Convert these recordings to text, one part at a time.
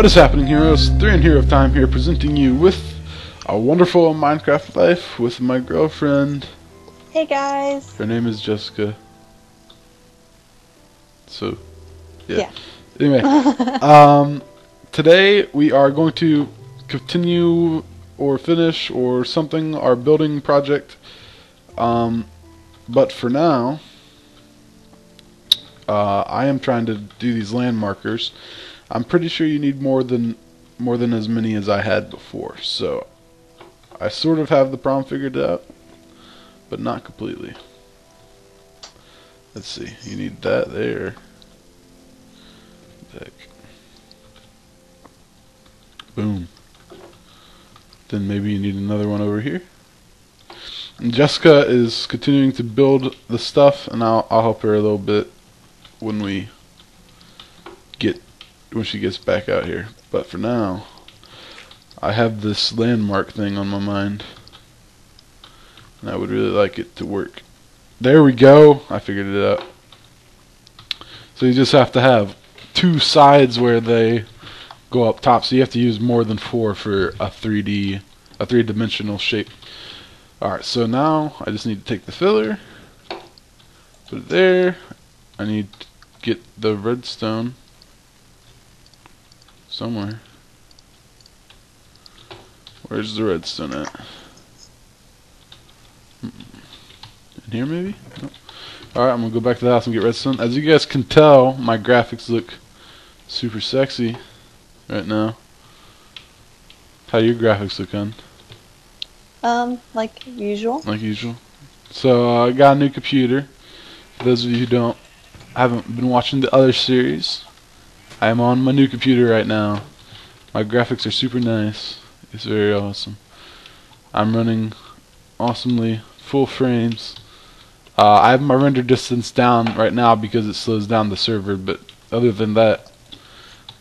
What is happening, heroes? Three and Hero of Time here, presenting you with a wonderful Minecraft life with my girlfriend. Hey guys. Her name is Jessica. So, yeah. Yeah. Anyway, um, today we are going to continue or finish or something our building project. Um, but for now, uh, I am trying to do these land markers. I'm pretty sure you need more than more than as many as I had before. So I sort of have the problem figured out, but not completely. Let's see. You need that there. Heck. Boom. Then maybe you need another one over here. And Jessica is continuing to build the stuff, and I'll I'll help her a little bit when we get when she gets back out here. But for now, I have this landmark thing on my mind, and I would really like it to work. There we go. I figured it out. So you just have to have two sides where they go up top. So you have to use more than four for a 3D, a three-dimensional shape. Alright, so now I just need to take the filler, put it there. I need to get the redstone somewhere. Where's the redstone at? In here maybe? Nope. Alright, I'm gonna go back to the house and get redstone. As you guys can tell, my graphics look super sexy right now. How your graphics look on? Um, like usual. like usual. So uh, I got a new computer. For those of you who don't haven't been watching the other series, I am on my new computer right now. My graphics are super nice. It's very awesome. I'm running awesomely full frames. Uh, I have my render distance down right now because it slows down the server, but other than that,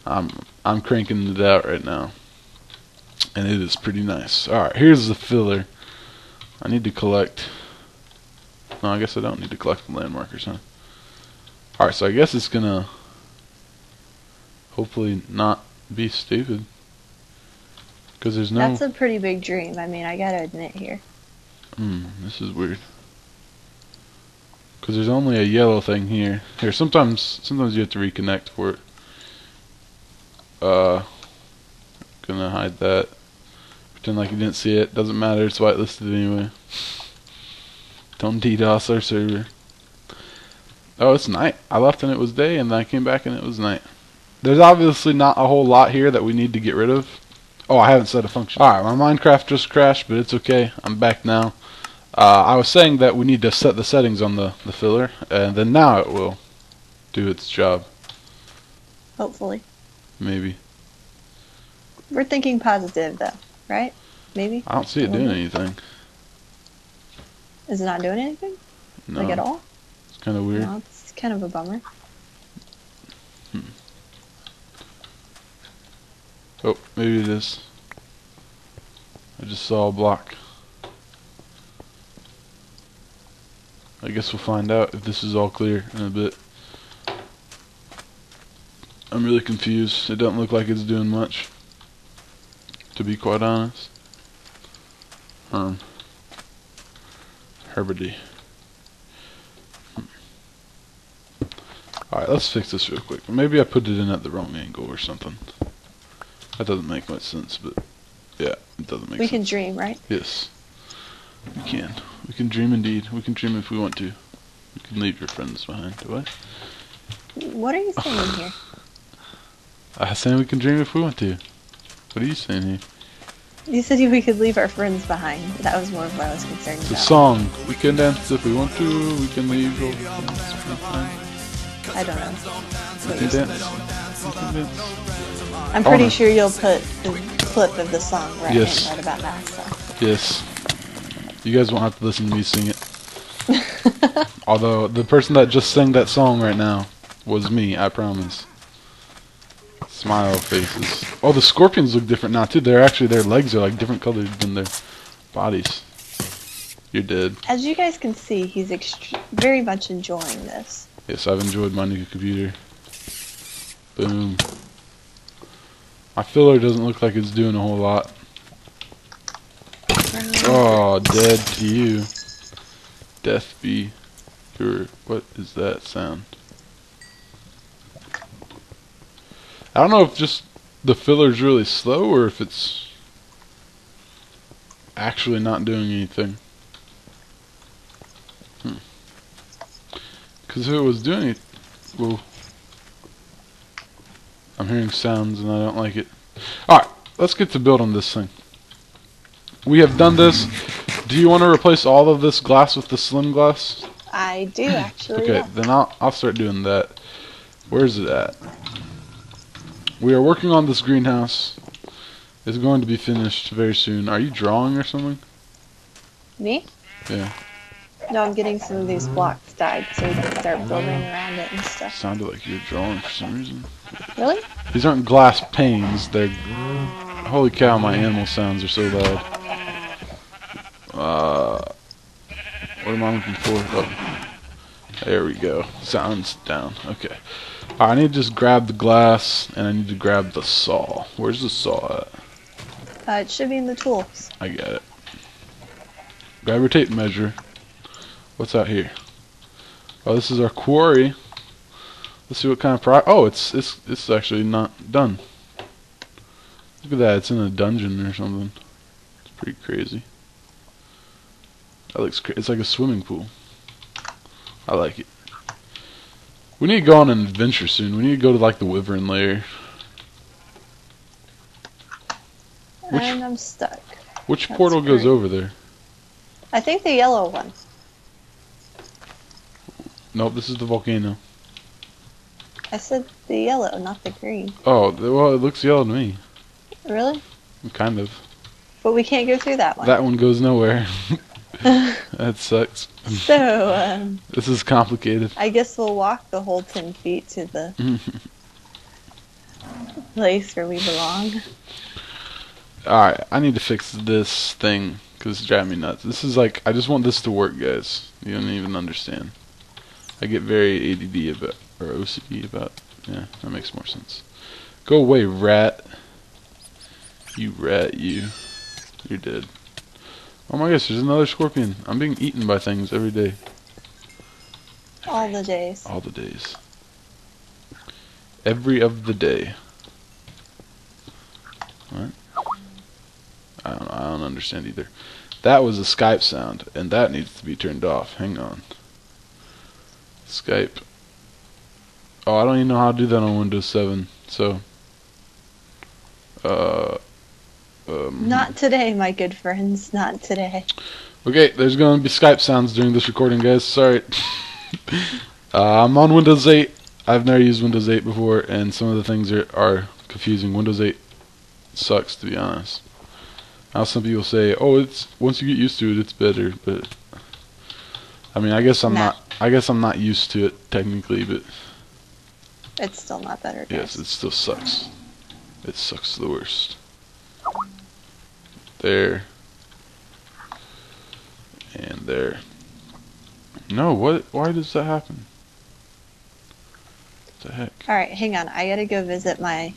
I'm I'm cranking it out right now, and it is pretty nice. All right, here's the filler. I need to collect. No, I guess I don't need to collect the landmarkers, huh? Alright, so I guess it's gonna hopefully not be stupid. Because there's no. That's a pretty big dream. I mean, I gotta admit here. Hmm, this is weird. Because there's only a yellow thing here. Here, sometimes sometimes you have to reconnect for it. Uh, gonna hide that. Pretend like you didn't see it. Doesn't matter. It's whitelisted anyway. Don't DDoS our server. Oh, it's night. I left and it was day, and then I came back and it was night. There's obviously not a whole lot here that we need to get rid of. Oh, I haven't set a function. Alright, my Minecraft just crashed, but it's okay. I'm back now. Uh, I was saying that we need to set the settings on the, the filler, and then now it will do its job. Hopefully. Maybe. We're thinking positive though, right? Maybe? I don't see it doing anything. Is it not doing anything? No. Like at all? It's kind of weird. No, it's kind of a bummer. Oh, maybe it is. I just saw a block. I guess we'll find out if this is all clear in a bit. I'm really confused. It doesn't look like it's doing much. To be quite honest. Um. Herbidy. Alright, let's fix this real quick. Maybe I put it in at the wrong angle or something. That doesn't make much sense, but yeah, it doesn't make we sense. We can dream, right? Yes, we can. We can dream indeed. We can dream if we want to. We can leave your friends behind. Do I? What are you saying here? I saying we can dream if we want to. What are you saying here? You said we could leave our friends behind. That was more of what I was concerned It's about. song. We can dance if we want to. We can leave your friends behind. I don't know. We What can you dance. We can dance. I'm Oh, pretty no. sure you'll put the clip of the song right Yes. in right about now. So. Yes. You guys won't have to listen to me sing it. Although the person that just sang that song right now was me, I promise. Smile faces. Oh, the scorpions look different now too. They're actually their legs are like different colors than their bodies. You're dead. As you guys can see, he's very much enjoying this. Yes, I've enjoyed my new computer. Boom. My filler doesn't look like it's doing a whole lot. Oh, dead to you. Death be your. What is that sound? I don't know if just the filler's really slow or if it's actually not doing anything. Hmm. Because if it was doing it, well, I'm hearing sounds and I don't like it. Alright, let's get to building this thing. We have done this. Do you want to replace all of this glass with the slim glass? I do actually. Okay, yeah. then I'll, I'll start doing that. Where's it at? We are working on this greenhouse. It's going to be finished very soon. Are you drawing or something? Me? Yeah. No, I'm getting some of these blocks dyed so we can start building around it and stuff. Sounded like you were drawing for some reason. Really? These aren't glass panes. They're. Holy cow! My animal sounds are so loud. Uh, what am I looking for? Oh, there we go. Sounds down. Okay. Alright, I need to just grab the glass and I need to grab the saw. Where's the saw at? Uh, it should be in the tools. I got it. Grab your tape measure. What's out here? Oh, this is our quarry. Let's see what kind of pro. Oh, it's it's it's actually not done. Look at that. It's in a dungeon or something. It's pretty crazy. That looks cra- It's like a swimming pool. I like it. We need to go on an adventure soon. We need to go to like the Wyvern lair. Which- And I'm stuck. Which That's portal goes over there? I think the yellow one. Nope, this is the volcano. I said the yellow, not the green. Oh, well, it looks yellow to me. Really? Kind of. But we can't go through that one. That one goes nowhere. that sucks. so, um, This is complicated. I guess we'll walk the whole 10 feet to the place where we belong. Alright, I need to fix this thing because it's driving me nuts. This is like, I just want this to work, guys. You don't even understand. I get very ADD about, or OCD about, yeah, that makes more sense. Go away, rat. You rat, you. You're dead. Oh my gosh, there's another scorpion. I'm being eaten by things every day. All the days. All the days. Every of the day. What? I don't, I don't understand either. That was a Skype sound, and that needs to be turned off. Hang on. Skype. Oh, I don't even know how to do that on Windows 7. So, uh, um, Not today, my good friends. Not today. Okay, there's going to be Skype sounds during this recording, guys. Sorry. uh, I'm on Windows 8. I've never used Windows 8 before, and some of the things are, are confusing. Windows 8 sucks, to be honest. Now some people say, "Oh, it's once you get used to it, it's better." But I mean, I guess I'm Nah. not. I guess I'm not used to it technically, but It's still not better, yes, it still sucks. It sucks the worst. There. And there. No, what? Why does that happen? What the heck? Alright, hang on. I gotta go visit my.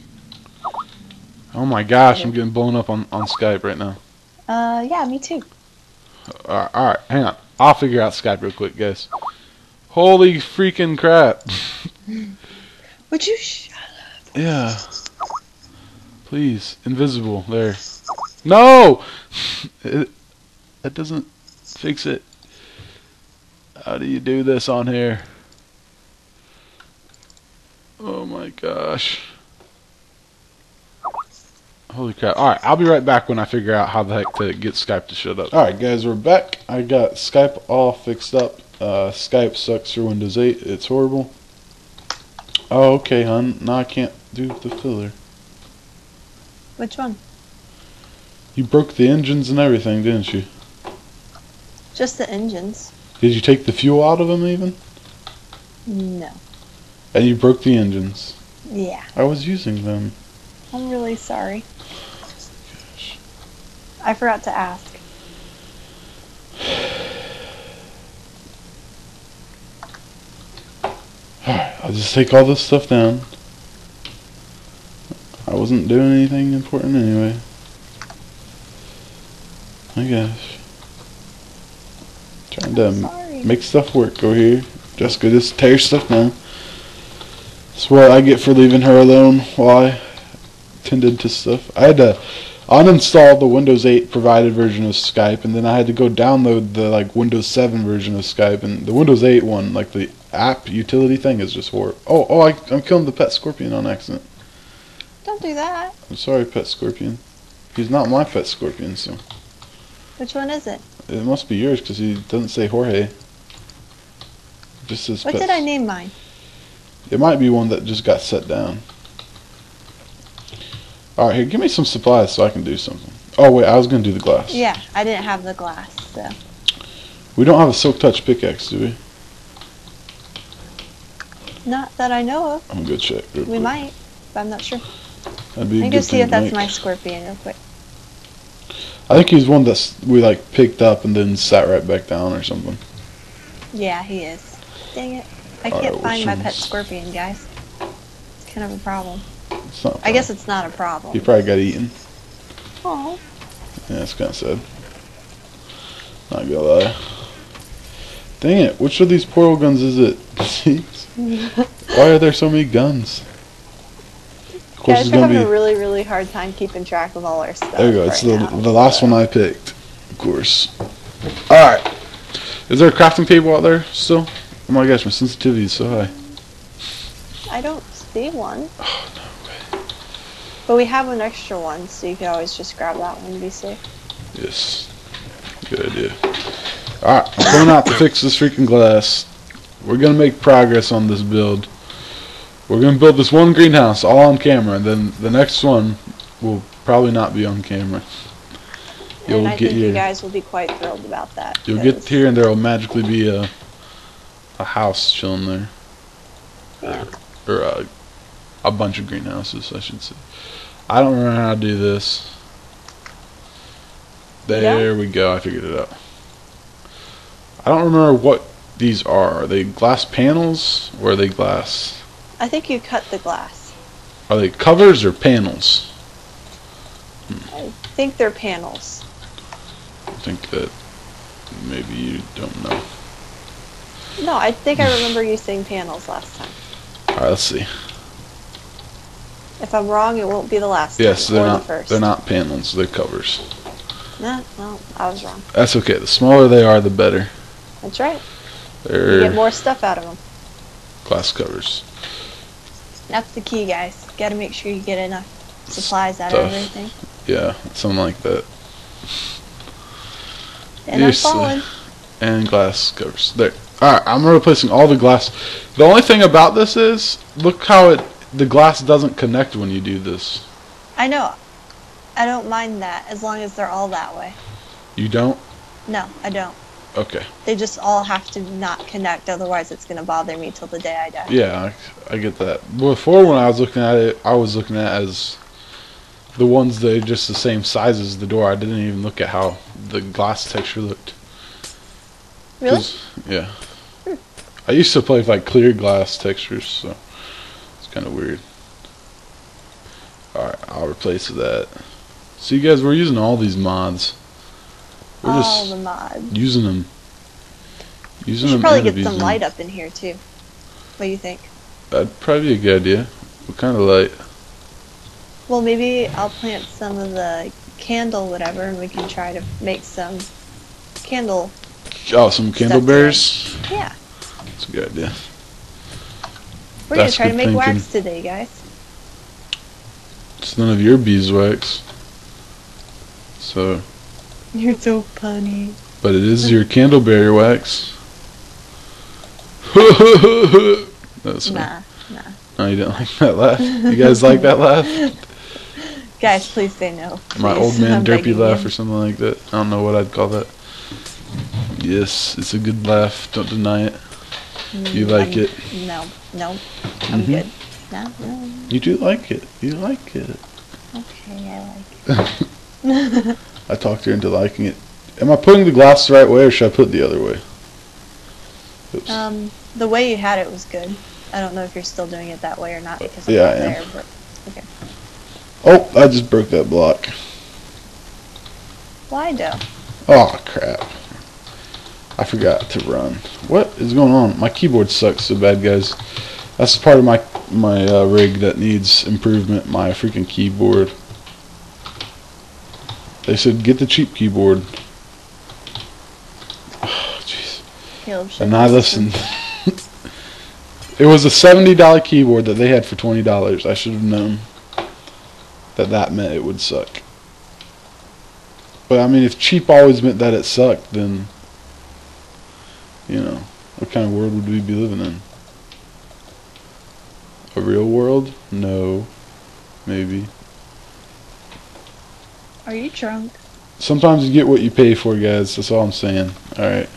Oh my gosh, I'm getting blown up on, on Skype right now. Uh, yeah, me too. Alright, alright, hang on. I'll figure out Skype real quick, guys. Holy freaking crap. Would you sh- Yeah. Please, invisible. There. No! It, that doesn't fix it. How do you do this on here? Oh my gosh. Holy crap. Alright, I'll be right back when I figure out how the heck to get Skype to shut up. Alright guys, we're back. I got Skype all fixed up. Uh, Skype sucks for Windows 8. It's horrible. Oh, okay, hon. Now I can't do the filler. Which one? You broke the engines and everything, didn't you? Just the engines. Did you take the fuel out of them even? No. And you broke the engines. Yeah. I was using them. I'm really sorry. I forgot to ask. Alright, I'll just take all this stuff down. I wasn't doing anything important anyway. My gosh. Trying to make stuff work over here. Jessica just tear stuff down. That's what I get for leaving her alone while I tended to stuff. I had to uninstall the Windows 8 provided version of Skype, and then I had to go download the like Windows 7 version of Skype, and the Windows 8 one, like the app utility thing, is just horrible. Oh, oh, I, I'm killing the pet scorpion on accident. Don't do that. I'm sorry, pet scorpion. He's not my pet scorpion, so Which one is it? it must be yours because he doesn't say Jorge. Just says What did I name mine? It might be one that just got set down. Alright, here, give me some supplies so I can do something. Oh, wait, I was going to do the glass. Yeah, I didn't have the glass, so. We don't have a silk touch pickaxe, do we? Not that I know of. I'm going to check. We quick. might, but I'm not sure. That'd be I see if that's make. my scorpion real quick. I think he's one that's we like picked up and then sat right back down or something. Yeah, he is. Dang it. I Alright, can't which find my pet scorpion, guys. It's kind of a problem. Not. I guess it's not a problem. he probably got eaten. Oh, Yeah, it's kind of sad. Not gonna lie. Dang it! Which of these portal guns is it? Why are there so many guns? Of course, guys, it's gonna having be. a really, really hard time keeping track of all our stuff. There you go. right It's the now, the last so- one I picked. Of course. All right. Is there a crafting table out there still? Oh my gosh, my sensitivity is so high. I don't see one. Oh no. But we have an extra one, so you could always just grab that one to be safe. Yes. Good idea. Alright, I'm going out to fix this freaking glass. We're gonna make progress on this build. We're gonna build this one greenhouse all on camera, and then the next one will probably not be on camera. You'll and I get think your you guys will be quite thrilled about that. you'll get here and there'll magically be a a house chilling there. Yeah. Or a, a bunch of greenhouses, I should say. I don't remember how to do this. There we go, I figured it out. I don't remember what these are. Are they glass panels or are they glass? I think you cut the glass. Are they covers or panels? Hmm. I think they're panels. I think that maybe you don't know. No, I think I remember you saying panels last time. Alright, let's see. If I'm wrong, it won't be the last Yes, they're not the first. they're not panels, they're covers. No, no, I was wrong. That's okay. The smaller they are, the better. That's right. You They're get more stuff out of them. glass covers. That's the key, guys. Got to make sure you get enough supplies out of everything. Yeah, something like that. And I'm uh, falling. And glass covers. There. Alright, I'm replacing all the glass. The only thing about this is, look how it the glass doesn't connect when you do this. I know. I don't mind that as long as they're all that way. You don't? No, I don't. Okay. They just all have to not connect, otherwise it's gonna bother me till the day I die. Yeah, I, I get that. Before when I was looking at it, I was looking at it as the ones that are just the same size as the door. I didn't even look at how the glass texture looked. Really? Yeah. I used to play with like clear glass textures, so kind of weird. Alright, I'll replace that. See, guys, we're using all these mods. We're all just the mods. using them. You Using should them probably get some light up in here too. What do you think? That'd probably be a good idea. What kind of light? Well, maybe I'll plant some of the candle, whatever, and we can try to make some candle. Oh, some candleberries. Yeah, That's a good idea. We're That's gonna try to make wax today, guys. It's none of your beeswax. So, You're so funny. but it is your candleberry wax. That's. Nah, nah. No, you didn't like that laugh. You guys like that laugh? Guys, please say no. My old man I'm derpy laugh you. or something like that. I don't know what I'd call that. Yes, it's a good laugh. Don't deny it. You Mm, like I'm- it. No, no, I'm Mhm. good. No, no. You do like it. You like it. Okay, I like it. I talked her into liking it. Am I putting the glass the right way or should I put it the other way? Oops. Um, the way you had it was good. I don't know if you're still doing it that way or not because I'm Yeah, not I am. there, okay. Oh, I just broke that block. Why do? Oh crap. I forgot to run. What is going on? My keyboard sucks so bad, guys. That's part of my my uh, rig that needs improvement. My freaking keyboard. They said get the cheap keyboard. Oh, jeez. Should And I listened. it was a seventy dollar keyboard that they had for twenty dollars. I should have known that that meant it would suck. But I mean, if cheap always meant that it sucked, then you know what kind of world would we be living in? A real world? No, maybe. Are you drunk? Sometimes you get what you pay for, guys. That's all I'm saying. All right.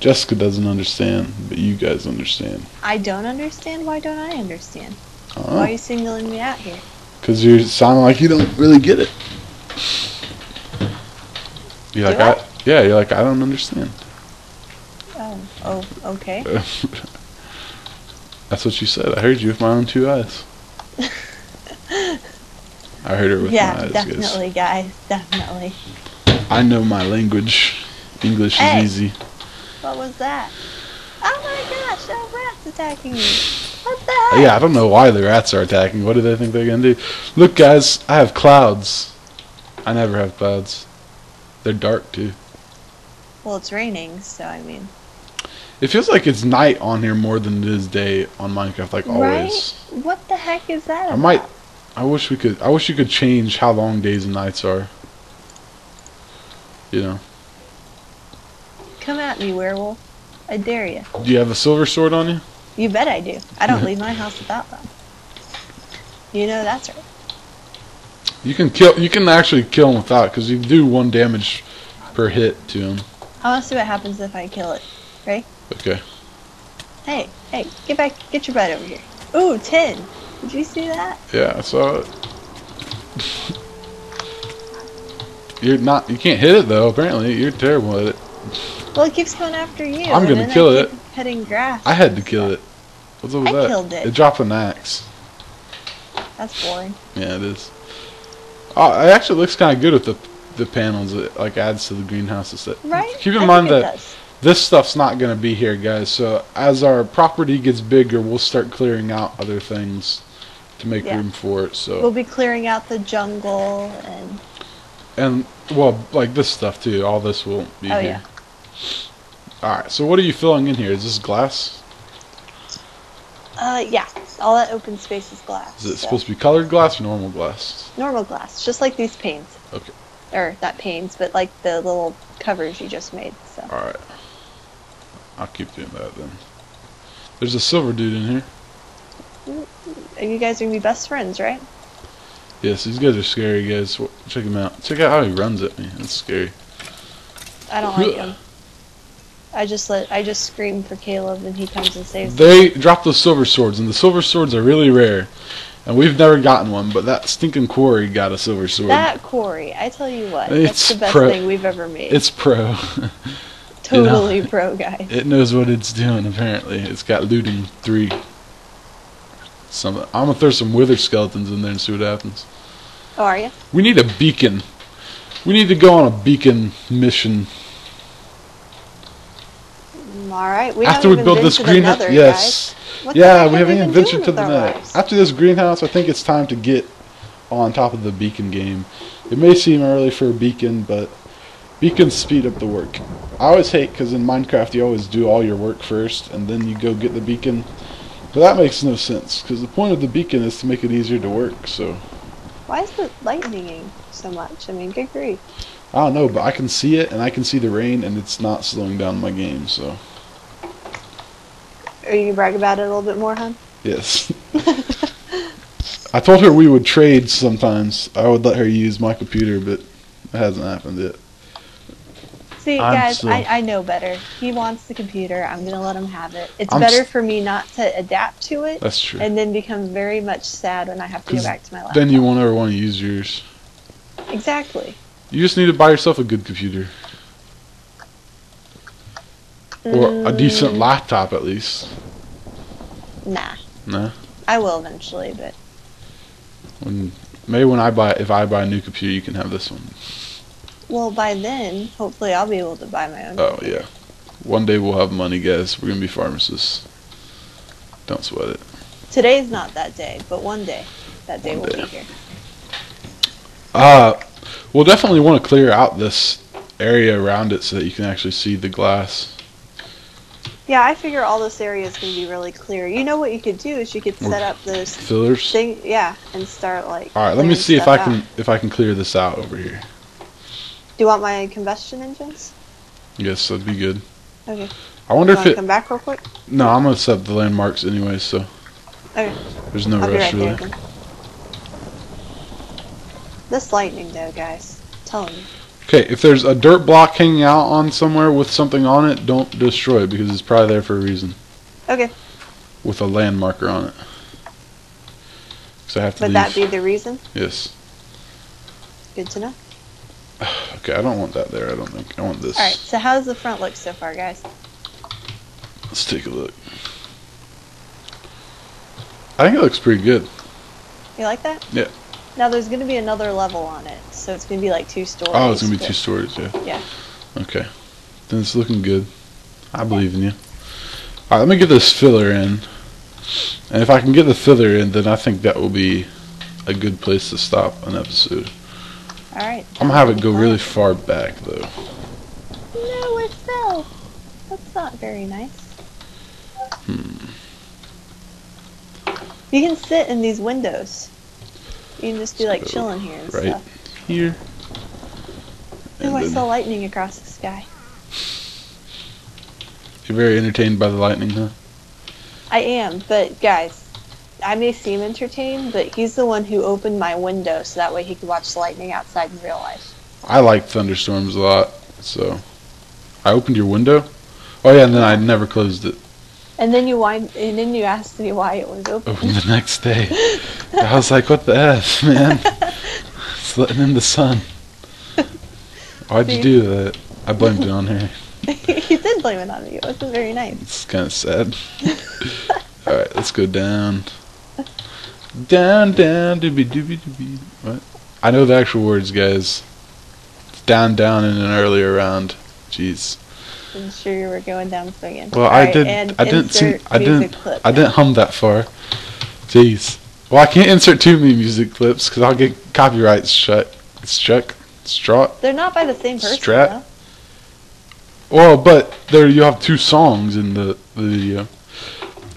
Jessica doesn't understand, but you guys understand. I don't understand. Why don't I understand? Why Uh-huh. are you singling me out here? Because you sound like you don't really get it. You're like, I? I, yeah, you're like, I don't understand. Oh, okay. That's what you said. I heard you with my own two eyes. I heard her with yeah, my eyes, Yeah, definitely, guys. Definitely. I know my language. English Hey. is easy. What was that? Oh my gosh, a rat's attacking me. What the uh, heck? Yeah, I don't know why the rats are attacking. What do they think they're gonna do? Look, guys, I have clouds. I never have clouds. They're dark too. Well, it's raining, so I mean. It feels like it's night on here more than it is day on Minecraft, like always. Right? What the heck is that? I about? might. I wish we could. I wish you could change how long days and nights are. You know. Come at me, werewolf. I dare you. Do you have a silver sword on you? You bet I do. I don't leave my house without them. You know that's right. You can kill. You can actually kill him without, because you do one damage per hit to him. I want to see what happens if I kill it. Okay. Hey, hey, get back, get your butt over here. Ooh, 10. Did you see that? Yeah, I saw it. You're not. You can't hit it though. Apparently, you're terrible at it. Well, it keeps going after you. I'm gonna kill it. Hitting grass. I had to kill it. What's up with I that? killed it. It dropped an axe. That's boring. Yeah, it is. Oh, it actually looks kind of good with the the panels. It like adds to the greenhouse stuff. Right? Keep in I mind that. This stuff's not going to be here, guys. So as our property gets bigger, we'll start clearing out other things to make Yeah. room for it. So We'll be clearing out the jungle and. and well, like this stuff too. All this will be Oh, here. yeah. All right. So what are you filling in here? Is this glass? Uh, yeah. All that open space is glass. Is it so- supposed to be colored glass or normal glass? Normal glass, just like these panes. Okay. Or not panes, but like the little covers you just made. So. All right. I'll keep doing that then. There's a silver dude in here. You guys are gonna be best friends, right? Yes, these guys are scary, guys. Check him out. Check out how he runs at me. That's scary. I don't like him. I just let I just scream for Caleb and he comes and saves me. They dropped those silver swords, and the silver swords are really rare. And we've never gotten one, but that stinking quarry got a silver sword. That quarry, I tell you what, It's that's the best pro- thing we've ever made. It's pro. totally pro, guys. it knows what it's doing, apparently. It's got looting three. Some, I'm gonna throw some wither skeletons in there and see what happens. Oh, are you? We need a beacon. We need to go on a beacon mission. Mm, All right. We After we build this greenhouse. Yes. guys. What the Yeah, we have haven't been even ventured doing to the net. After this greenhouse, I think it's time to get on top of the beacon game. It may seem early for a beacon, but beacons speed up the work. I always hate because in Minecraft you always do all your work first and then you go get the beacon. But that makes no sense because the point of the beacon is to make it easier to work. So Why is it lightninging so much? I mean, good grief. I don't know, but I can see it and I can see the rain and it's not slowing down my game. So Are you gonna brag about it a little bit more, huh? yes. I told her we would trade sometimes. I would let her use my computer, but it hasn't happened yet. See, I'm guys, still- I, I know better. He wants the computer. I'm gonna let him have it. It's I'm better s- for me not to adapt to it That's true. and then become very much sad when I have to go back to my laptop. Then you won't ever want to use yours. exactly. You just need to buy yourself a good computer. Or a decent Mm, laptop at least. Nah, Nah. I will eventually, but When maybe when I buy if I buy a new computer, you can have this one. Well, by then, hopefully, I'll be able to buy my own. Oh yeah. One day we'll have money, guys. We're gonna be pharmacists. Don't sweat it. Today's not that day, but one day, that day One will day. be here. Uh, we'll definitely want to clear out this area around it so that you can actually see the glass. Yeah, I figure all this area is going to be really clear. You know what you could do is you could set up those Fillers. thing, yeah, and start like. All right, let me see if I stuff can if I can clear this out over here. Do you want my combustion engines? Yes, that'd be good. Okay. I wonder if it. come back real quick? No, I'm gonna set the landmarks anyway, so Okay. there's no I'll rush right really. then. This lightning, though, guys. Telling you. Okay, if there's a dirt block hanging out on somewhere with something on it, don't destroy it because it's probably there for a reason Okay. with a landmarker on it. So I have to Would leave. that be the reason? yes. Good to know. Okay, I don't want that there. I don't think I want this. All right. So how does the front look so far, guys? Let's take a look. I think it looks pretty good. You like that? Yeah. Now there's going to be another level on it, so it's going to be like two stories. Oh, it's gonna be two stories. Yeah. Yeah. Okay. Then it's looking good. I believe in you. All right, let me get this filler in. And if I can get the filler in, then I think that will be a good place to stop an episode. All right. I'm gonna have it go really far back though. No, it fell. That's not very nice. Hmm. You can sit in these windows. You can just be like So, chilling here and right stuff. here. Ooh, And I saw lightning across the sky. you're very entertained by the lightning, huh? I am, but guys, I may seem entertained, but he's the one who opened my window so that way he could watch the lightning outside in real life. I like thunderstorms a lot, so I opened your window. Oh yeah, and then I never closed it. And then you wind, and then you asked me why it was open. Opened the next day. I was like, "What the f, man? It's letting in the sun." Why'd you do that? I blamed it on her. you did blame it on me. It wasn't very nice. It's kind of sad. All right, let's go down. Down, down, doobie doobie doobie. What? I know the actual words, guys. It's down, down in an earlier round. Jeez. I'm sure you were going down swinging. Well, I Alright, did. I didn't. sing. I didn't. clip I didn't hum that far. Jeez. Well, I can't insert too many music clips because I'll get copyrights shut. Struck. Struck. They're not by the same person. Strat- though. Well, but there you have two songs in the, the video.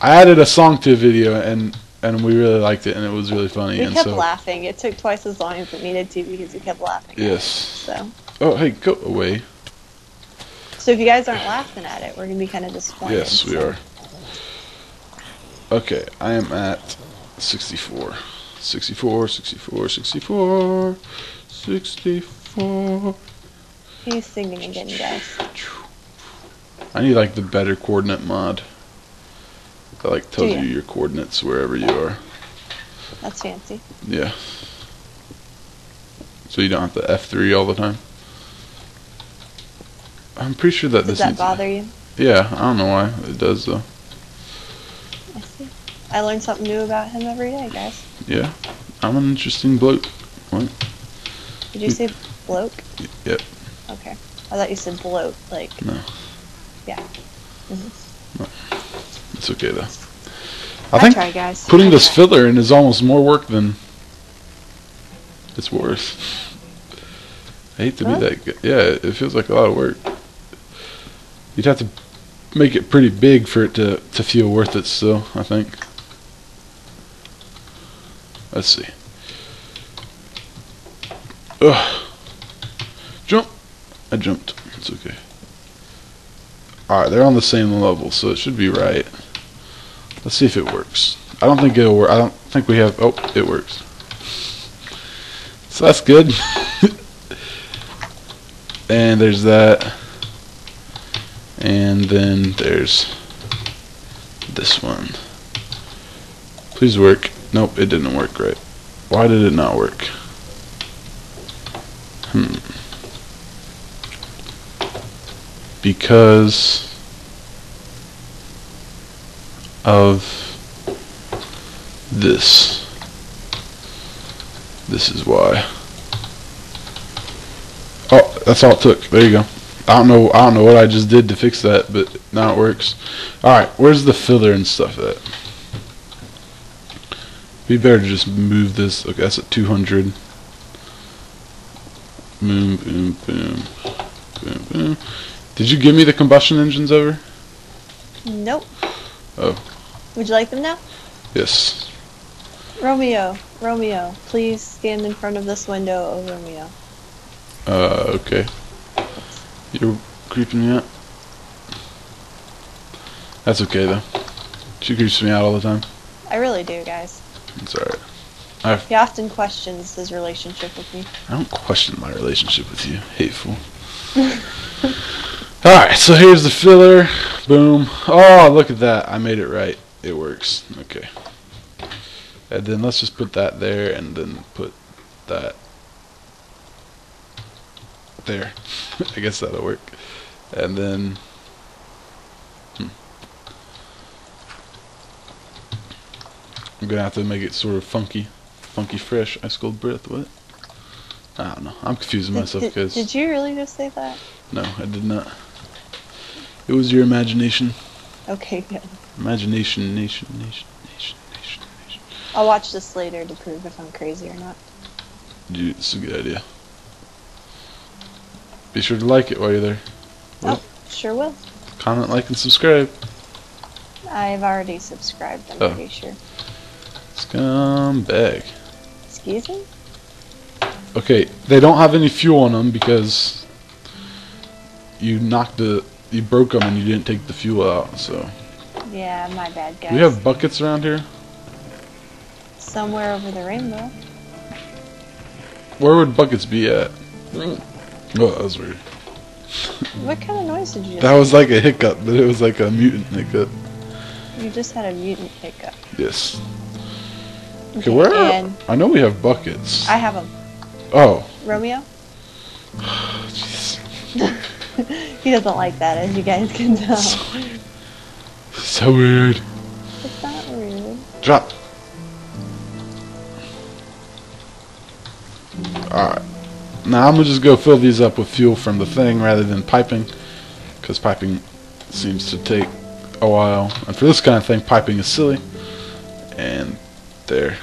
I added a song to a video and and we really liked it and it was really funny We and kept so laughing. It took twice as long as it needed to because we kept laughing. yes. So, Oh hey, go away. so if you guys aren't laughing at it, we're gonna be kind of disappointed. Yes, we so- are. Okay, I am at 64. 64, 64, 64, 64. He's singing again, guys. I need like the better coordinate mod. That like tells you your coordinates wherever you are. That's fancy. Yeah. So you don't have to F3 all the time. I'm pretty sure that this Does this that needs- bother you? Yeah, I don't know why it does though. I see. I learn something new about him every day, guys. Yeah, I'm an interesting bloke. What? Did you say bloke? Yep. Okay. I thought you said bloat. Like, No. yeah. Mm-hmm. It's okay though. I, I think try, guys. putting I this try. filler in is almost more work than it's worth. I hate to be that. G- yeah, it feels like a lot of work. You'd have to make it pretty big for it to to feel worth it. Still, I think. Let's see. Ugh. Jump. I jumped. It's okay. Alright, they're on the same level, so it should be right. Let's see if it works. I don't think it'll work. I don't think we have. Oh, it works. So that's good. and there's that. And then there's this one. Please work. Nope, it didn't work right. Why did it not work? Hmm. Because of this. This is why. Oh, that's all it took. There you go. I don't know. I don't know what I just did to fix that, but now it works. All right, where's the filler and stuff at? Be better to just move this. Okay, that's at 200. Boom, boom, boom, boom, boom. Did you give me the combustion engines over? Nope. Oh. Would you like them now? Yes. Romeo, Romeo, please stand in front of this window, oh Romeo. Uh, okay. You're creeping me out. That's okay though. She creeps me out all the time. I really do, guys. It's alright. He often questions his relationship with me. I don't question my relationship with you. Hateful. alright, so here's the filler. Boom. Oh, look at that. I made it right. It works. Okay. And then let's just put that there and then put that there. I guess that'll work. And then hmm. I'm gonna have to make it sort of funky, funky fresh. Ice cold breath. What? I don't know. I'm confusing Did- myself did, because did you really just say that? no, I did not. It was your imagination. Okay, good. Imagination, nation, nation, nation, nation, nation. I'll watch this later to prove if I'm crazy or not. Dude, it's a good idea. Be sure to like it while you're there. Oh, sure will. Comment, like, and subscribe. I've already subscribed, I'm Oh. pretty sure. Scumbag. Excuse me? Okay, they don't have any fuel on them because you knocked the, you broke them and you didn't take the fuel out. So Yeah, my bad, guys. we have buckets around here. Somewhere over the rainbow. Where would buckets be at? Oh, that was weird. What kind of noise did you That was like a hiccup, but it was like a mutant hiccup. You just had a mutant hiccup. Yes. Okay, where? And I know we have buckets. I have them. oh, Romeo? he doesn't like that, as you guys can tell. So weird. It's not rude. Drop. Alright. Now I'm gonna just go fill these up with fuel from the thing rather than piping. Because piping seems to take a while. And for this kind of thing, piping is silly. And there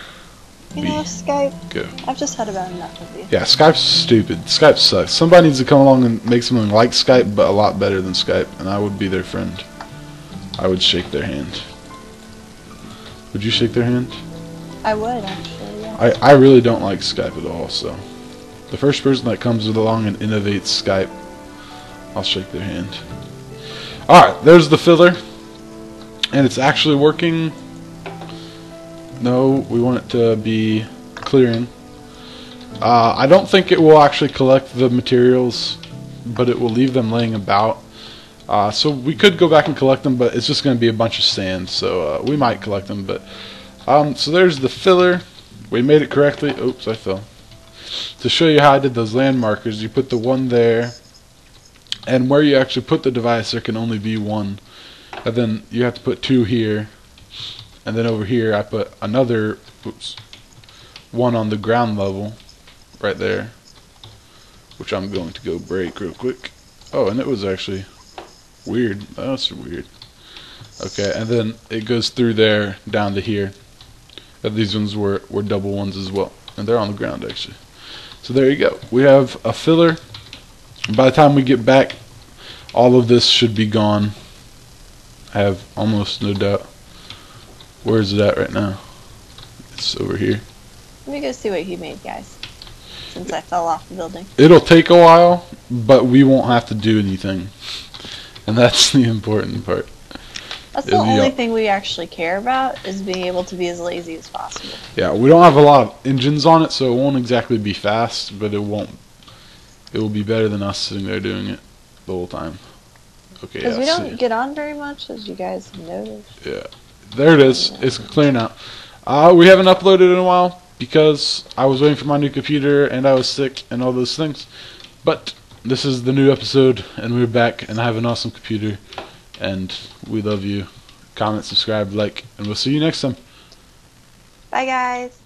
You know, Skype, go. I've just had about enough of you. Yeah, Skype's stupid. Skype sucks. Somebody needs to come along and make something like Skype, but a lot better than Skype. And I would be their friend. I would shake their hand. Would you shake their hand? I would, actually, yeah. I, I really don't like Skype at all, so the first person that comes along and innovates Skype, I'll shake their hand. Alright, there's the filler. And it's actually working. No, we want it to be clearing. Uh, I don't think it will actually collect the materials, but it will leave them laying about. Uh, so we could go back and collect them, but it's just going to be a bunch of sand, so uh, we might collect them. But um, so there's the filler. We made it correctly. Oops, I fell. To show you how I did those land markers, you put the one there, and where you actually put the device, there can only be one. And then you have to put two here, and then over here I put another, oops, one on the ground level, right there, which I'm going to go break real quick. Oh, and it was actually weird. That's weird. Okay, and then it goes through there down to here. And these ones were, were double ones as well. And they're on the ground actually. So there you go. We have a filler. By the time we get back, all of this should be gone. I have almost no doubt. Where is it at right now? It's over here. Let me go see what he made, guys. Since I fell off the building. It'll take a while, but we won't have to do anything. And that's the important part. That's the only thing we actually care about, is being able to be as lazy as possible. Yeah, we don't have a lot of engines on it, so it won't exactly be fast, but it won't. It will be better than us sitting there doing it the whole time. Okay, Because yeah, we don't get on very much, as you guys noticed. Yeah, there it is. It's clear now. Uh, we haven't uploaded in a while because I was waiting for my new computer and I was sick and all those things. But this is the new episode, and we're back, and I have an awesome computer, and we love you. Comment, subscribe, like, and we'll see you next time. Bye, guys.